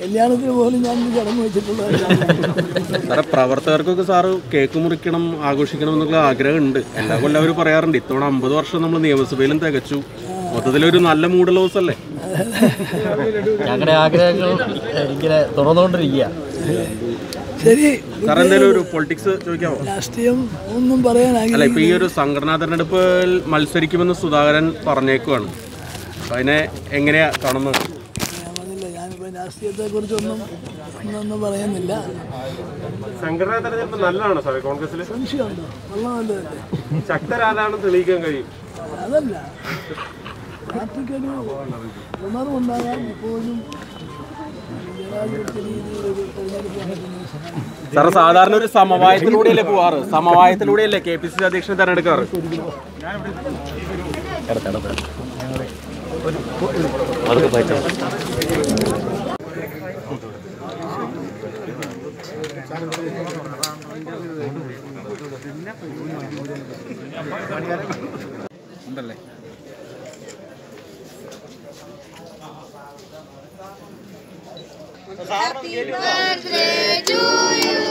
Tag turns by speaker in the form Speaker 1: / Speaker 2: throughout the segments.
Speaker 1: കല്യാണത്തിന് പോലും ഞാൻ ചടങ്ങ് വെച്ചിട്ടുള്ളത്
Speaker 2: സാറെ പ്രവർത്തകർക്കൊക്കെ സാറ് കേക്ക് മുറിക്കണം ആഘോഷിക്കണം എന്നുള്ള ആഗ്രഹമുണ്ട്. എല്ലാ കൊല്ലം അവർ പറയാറുണ്ട് ഇത്തവണ അമ്പത് വർഷം നമ്മൾ നിയമസഭയിലും തികച്ചു. മൊത്തത്തിലൊരു നല്ല മൂഡ് ലോസ് അല്ലേ
Speaker 3: ഞങ്ങളുടെ ആഗ്രഹങ്ങൾ ഇങ്ങനെ തുറന്നുകൊണ്ടിരിക്കുക
Speaker 1: ശരി.
Speaker 2: സാർ എന്തെങ്കിലും ഒരു പൊളിറ്റിക്സ് ചോദിക്കാമോ?
Speaker 1: രാഷ്ട്രീയം ഒന്നും
Speaker 2: ഇപ്പൊ ഈ ഒരു സംഘടനാ തെരഞ്ഞെടുപ്പിൽ മത്സരിക്കുമെന്ന് സുധാകരൻ പറഞ്ഞേക്കുവാണ്. അതിനെ എങ്ങനെയാ കാണുന്നത്?
Speaker 1: രാഷ്ട്രീയത്തെ കുറിച്ചൊന്നും ഒന്നൊന്നും പറയുന്നില്ല.
Speaker 4: സംഘടനാ തെരഞ്ഞെടുപ്പ് നല്ലതാണ് സാറേ കോൺഗ്രസിൽ
Speaker 1: സംശയമുണ്ടോ? നല്ലതല്ലേ?
Speaker 4: ശക്തരാരാണെന്ന് തെളിയിക്കാൻ കഴിയും.
Speaker 1: അതല്ല. പാർട്ടിക്കൊരു ഉണർവുണ്ടാകാൻ ഇപ്പോഴും
Speaker 2: സാറ് സാധാരണ ഒരു സമവായത്തിലൂടെയല്ലേ പോവാറ്? സമവായത്തിലൂടെയല്ലേ കെ പി സി സി അധ്യക്ഷനെ തെരഞ്ഞെടുക്കാറ്?
Speaker 3: അതൊക്കെ
Speaker 5: Happy birthday to you.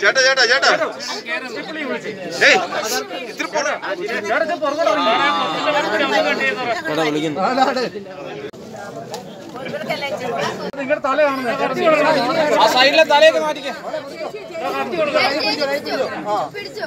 Speaker 6: ചേട്ടാ ചേട്ടാ ചേട്ടാ. ഏയ് ഇത്തിരി പോടാ.
Speaker 5: പിടിച്ചോ.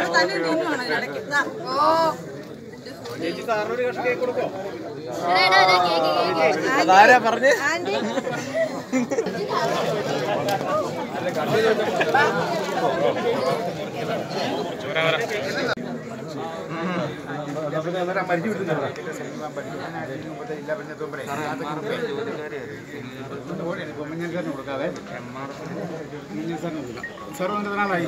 Speaker 5: അതാരാ പറഞ്ഞ് മരിച്ചു സാറിന്
Speaker 6: കൊടുക്കാം? സാർ
Speaker 5: നാളായി